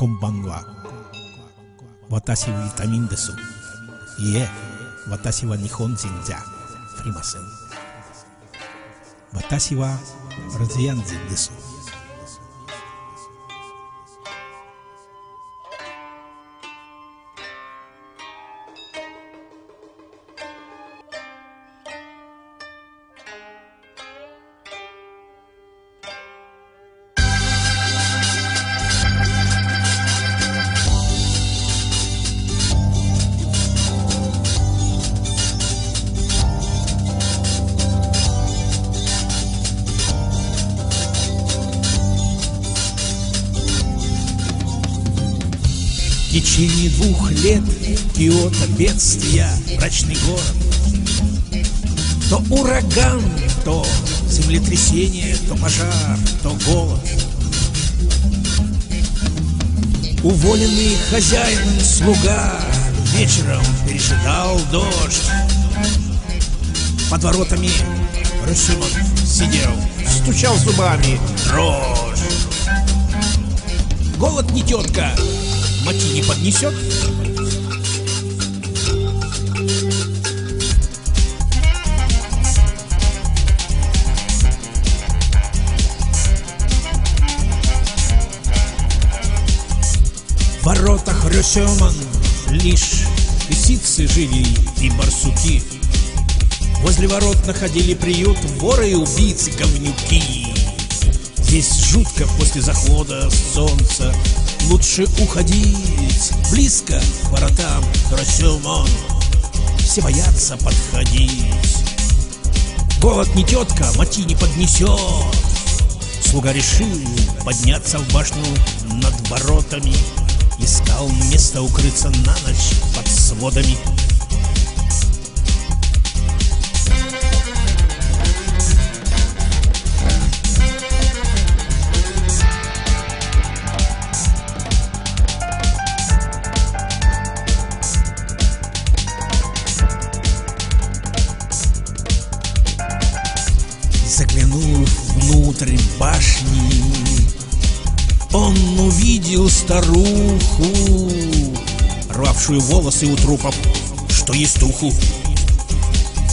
こんばんは私はビタミンです。いえ私は日本人じゃありません。私はロジアン人です。В течение двух лет Киото бедствия, мрачный город. То ураган, то землетрясение, то пожар, то голод. Уволенный хозяином слуга Вечером пережидал дождь. Под воротами Русимон сидел Стучал зубами дрожь. Голод не тетка Мати не поднесет? В воротах Рёсёман лишь лисицы жили и барсуки. Возле ворот находили приют воры и убийцы говнюки. Здесь жутко после захода солнца Лучше уходить. Близко к воротам Росюмон Все боятся подходить. Голод не тетка, мати не поднесет Слуга решил подняться в башню над воротами. Искал место укрыться на ночь под сводами внутрь башни, он увидел старуху, рвавшую волосы у трупов, что есть уху.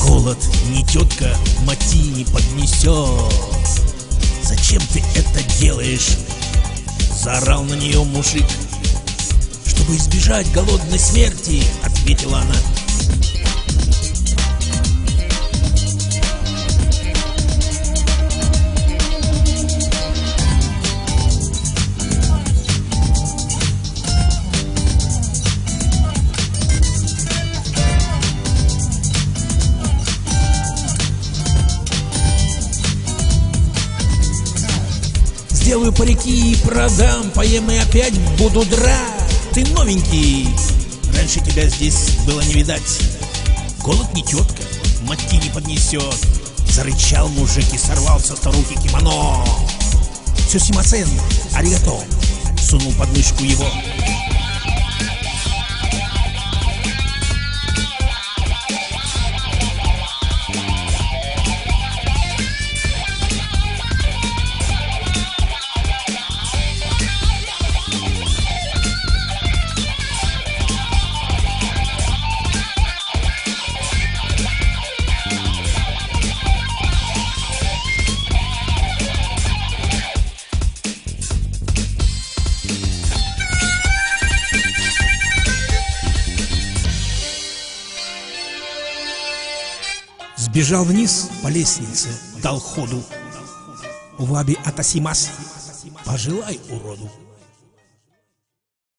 Голод не тетка, мати не поднесет. Зачем ты это делаешь? Заорал на нее мужик. Чтобы избежать голодной смерти, ответила она. Сделаю парики и продам, поем и опять буду драть. Ты новенький, раньше тебя здесь было не видать. Голод не тетка, мати не поднесет. Зарычал мужик и сорвал со старухи кимоно. Все симацен, аригато, сунул под мышку его. Сбежал вниз по лестнице, дал ходу. Ваби Атасимас, пожелай уроду.